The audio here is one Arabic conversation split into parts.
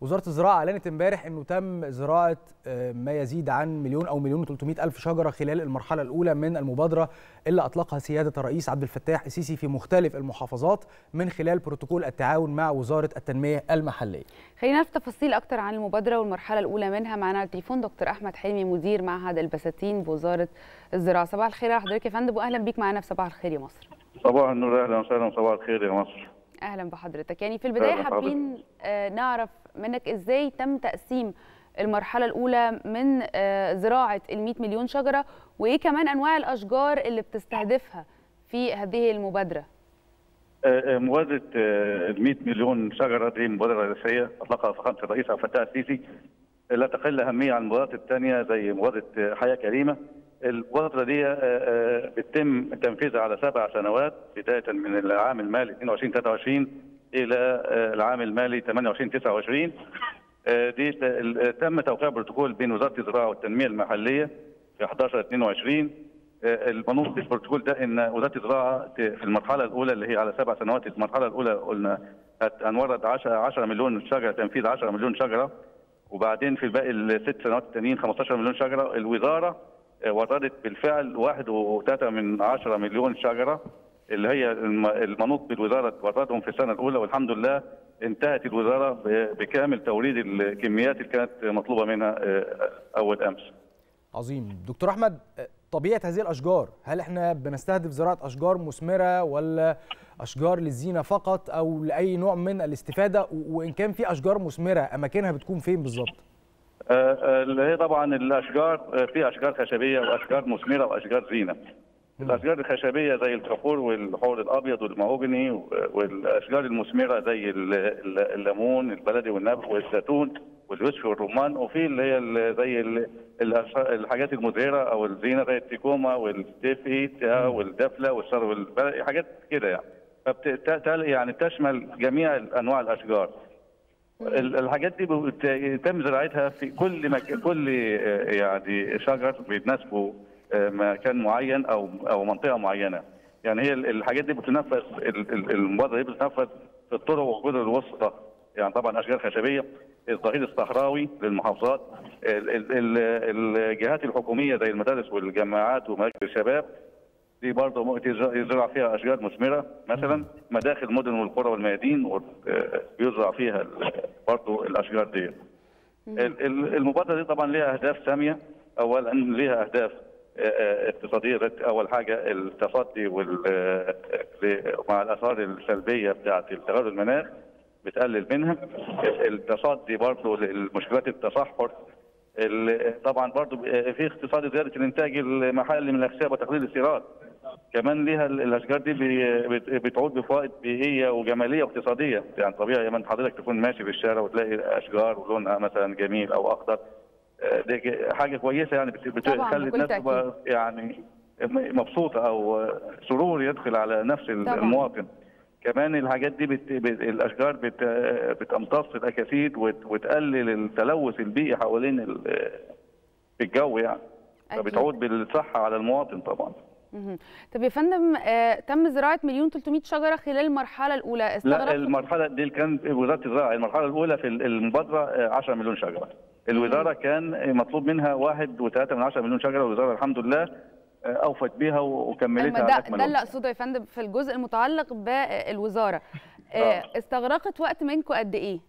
وزارة الزراعة أعلنت امبارح إنه تم زراعة ما يزيد عن مليون أو مليون و300 ألف شجرة خلال المرحلة الأولى من المبادرة اللي أطلقها سيادة الرئيس عبد الفتاح السيسي في مختلف المحافظات من خلال بروتوكول التعاون مع وزارة التنمية المحلية. خلينا نعرف تفاصيل أكتر عن المبادرة والمرحلة الأولى منها معنا على التليفون دكتور أحمد حلمي مدير معهد البساتين بوزارة الزراعة. صباح الخير على حضرتك يا فندم واهلا بيك معنا في صباح الخير يا مصر. صباح النور أهلا وسهلا صباح الخير يا مصر. أهلا بحضرتك. يعني في البداية حابين نعرف منك إزاي تم تقسيم المرحلة الأولى من زراعة ال 100 مليون شجرة وإيه كمان أنواع الأشجار اللي بتستهدفها في هذه المبادرة؟ مبادرة ال 100 مليون شجرة دي مبادرة رئيسية أطلقها فخامة الرئيس عبد الفتاح السيسي. لا تقل أهمية عن المبادرات الثانية زي مبادرة حياة كريمة. المبادره دي بيتم تنفيذها على سبع سنوات بداية من العام المالي 22 23 إلى العام المالي 28 29 دي تم توقيع بروتوكول بين وزارة الزراعة والتنمية المحلية في 11 22 المنوط في البروتوكول ده إن وزارة الزراعة في المرحلة الأولى اللي هي على سبع سنوات المرحلة الأولى قلنا هنورد 10 10 مليون شجرة تنفيذ 10 مليون شجرة. وبعدين في باقي الست سنوات التانيين 15 مليون شجرة. الوزارة وردت بالفعل 1.3 من 10 مليون شجرة اللي هي المنوط بالوزارة وردهم في السنة الأولى والحمد لله انتهت الوزارة بكامل توريد الكميات اللي كانت مطلوبة منها أول أمس. عظيم، دكتور أحمد طبيعة هذه الأشجار، هل إحنا بنستهدف زراعة أشجار مثمرة ولا أشجار للزينة فقط أو لأي نوع من الاستفادة وإن كان في أشجار مثمرة أماكنها بتكون فين بالظبط؟ اللي هي طبعا الأشجار في أشجار خشبية وأشجار مثمرة وأشجار زينة. الأشجار الخشبية زي الكافور والحور الأبيض والمهوجني والأشجار المثمرة زي الليمون البلدي والنبق والزيتون واليوسفي والرمان وفي اللي هي زي الحاجات المزهرة أو الزينة زي التيكوما والديفيت والدفلة والسرو البلدي حاجات كده يعني. يعني تشمل جميع أنواع الأشجار. الحاجات دي يتم زراعتها في كل مك... كل يعني شجر بيتناسبه مكان معين أو أو منطقة معينة. يعني هي الحاجات دي بتنفذ المبادره دي بتنفذ في الطرق والجدر الوسطى يعني طبعا أشجار خشبية الظهير الصحراوي للمحافظات الجهات الحكومية زي المدارس والجامعات ومراكز الشباب دي برضه يزرع فيها أشجار مثمرة مثلا مداخل المدن والقرى والميادين بيزرع فيها برضه الأشجار دي. المبادرة دي طبعا ليها أهداف ساميه اولا ليها أهداف اقتصادية. أول حاجة التصدي مع الآثار السلبية بتاعه تغير المناخ بتقلل منها. التصدي برضه لمشكلات التصحر. طبعا برضه في اقتصاد زيادة الإنتاج المحلي من الاخشاب وتقليل الاستيراد كمان ليها الأشجار دي بتعود بفوائد بيئية وجمالية واقتصادية. يعني طبيعي لما حضرتك تكون ماشي في الشارع وتلاقي أشجار ولونها مثلا جميل أو أخضر. دي حاجة كويسة يعني بتخلي الناس يعني مبسوطة أو سرور يدخل على نفس. المواطن. كمان الحاجات دي بت... بت... الأشجار بت... بتمتص الأكاسيد وت... وتقلل التلوث البيئي حوالين ال... الجو يعني. فبتعود بالصحة على المواطن طبعا. طب يا فندم آه تم زراعة مليون 300 شجرة خلال المرحلة الأولى. استغرقت لا المرحلة دي كان وزارة الزراعة المرحلة الأولى في المبادرة 10 مليون شجرة. الوزارة كان مطلوب منها 1.3 من 10 مليون شجرة والوزارة الحمد لله أوفت بيها وكملتها ده, ده اللي أقصده يا فندم في الجزء المتعلق بالوزارة. آه. استغرقت وقت منكم قد إيه؟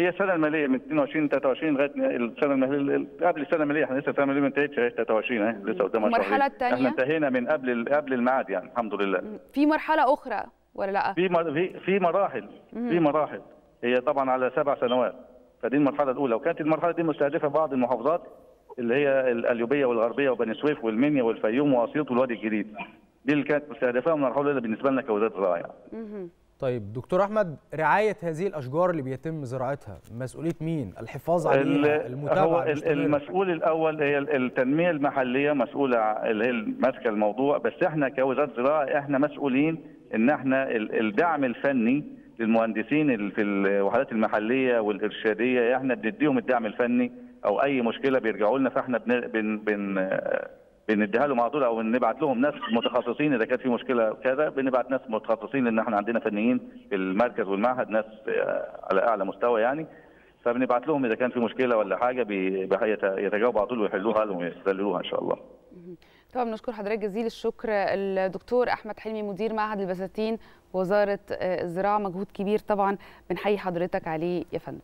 هي السنة المالية من 22 23 لغاية السنة المالية قبل السنة المالية. إحنا لسه السنة المالية ما انتهتش 23 اهي لسه قدامها المرحله الثانية إحنا انتهينا من قبل قبل الميعاد يعني الحمد لله. في مرحلة أخرى ولا لأ؟ في في في مراحل في مراحل. هي طبعا على سبع سنوات. فدي المرحلة الأولى. وكانت المرحلة دي مستهدفة بعض المحافظات اللي هي القليوبيه والغربية وبني سويف والمنيا والفيوم وأسيوط والوادي الجديد. دي اللي كانت مستهدفه من المرحله الأولى بالنسبة لنا كوزارة زراعه يعني. طيب دكتور أحمد رعاية هذه الأشجار اللي بيتم زراعتها مسؤولية مين؟ الحفاظ عليها المتابعة هو المسؤول الأول هي التنمية المحلية مسؤولة اللي هي ماسكة الموضوع بس إحنا كوزارة زراعة إحنا مسؤولين إن إحنا الدعم الفني للمهندسين في الوحدات المحلية والإرشادية إحنا بنديهم الدعم الفني أو أي مشكلة بيرجعوا لنا فإحنا بن بن, بن بنديها لهم على طول أو نبعت لهم ناس متخصصين إذا كانت في مشكلة كذا بنبعت ناس متخصصين لأن إحنا عندنا فنيين في المركز والمعهد ناس على أعلى مستوى يعني فبنبعت لهم إذا كان في مشكلة ولا حاجة يتجاوبوا على طول ويحلوها لهم ويستدلوها إن شاء الله. طبعا بنشكر حضرتك جزيل الشكر الدكتور أحمد حلمي مدير معهد البساتين وزارة الزراعة مجهود كبير طبعا بنحيي حضرتك عليه يا فندم.